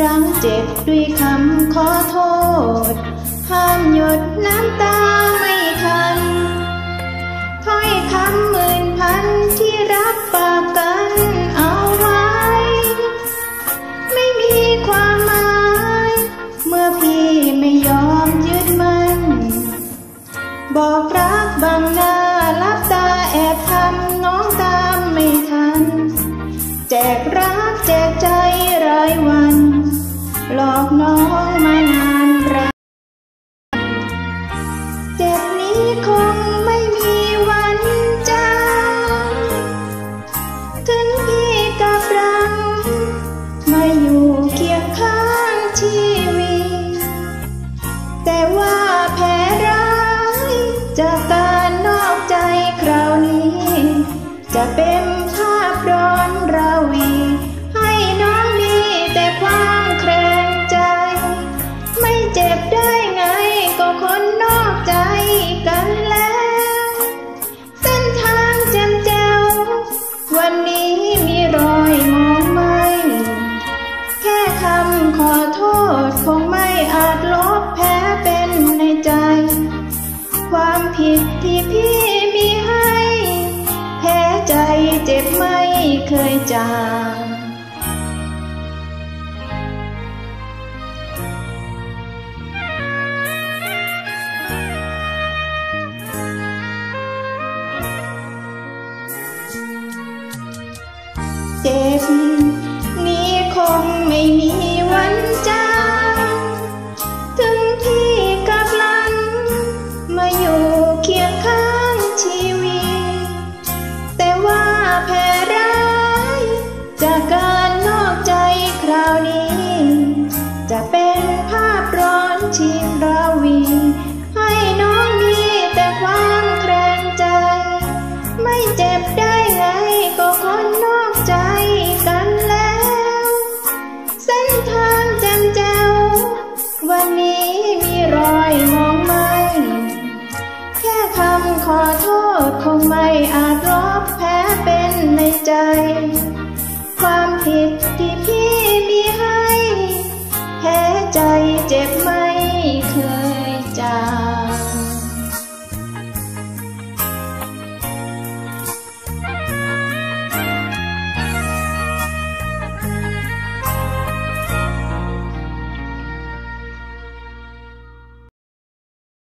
รังเจ็บด้วยคำขอโทษ ห้ามหยดน้ำตาไม่ทันถ้อยคำหมื่นพันที่รับปากกันเอาไว้ ไม่มีความหมาย เมื่อพี่ไม่ยอมยึดมัน บอกรักบางหน้าลับตาแอบทำน้องตามไม่ทัน แจกรักแจกใจรายวัน หลอกน้องมานานรักเจ็บนี้คงไม่มีวันจางถึงพี่กับรัง มาอยู่เคียงข้างชีวิต แต่ว่าแพ้ร้ายจากการนอกใจคราวนี้ จะเป็นภาพรอ เจ็บไม่เคยจาง การนอกใจคราวนี้ จะเป็นภาพร้อนชีมราวี ให้น้องมีแต่ความแคลงใจ ไม่เจ็บได้ไงก็คนนอกใจกันแล้ว เส้นทางจ่มแจ้ววันนี้มีรอยมองไหมแค่คำขอโทษคงไม่อาจลบแพ้เป็นในใจ ความผิดที่พี่มีให้แพ้ใจเจ็บไม่เคย